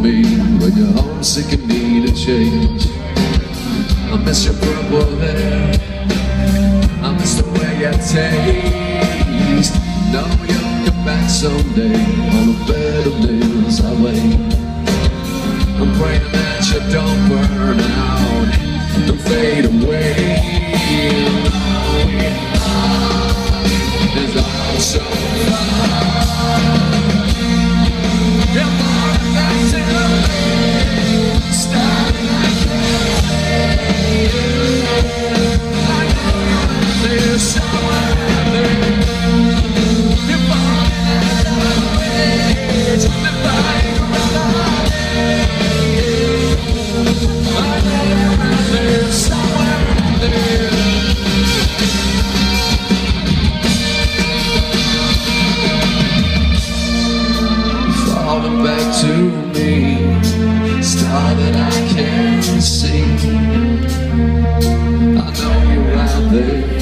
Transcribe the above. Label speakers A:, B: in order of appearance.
A: When you're homesick and need a change? I miss your purple hair. I miss the way you taste. Know you'll come back someday On a bed of nails I wait I'm praying that you don't burn out. Don't fade come back to me. Star that I can see. I know you're out there.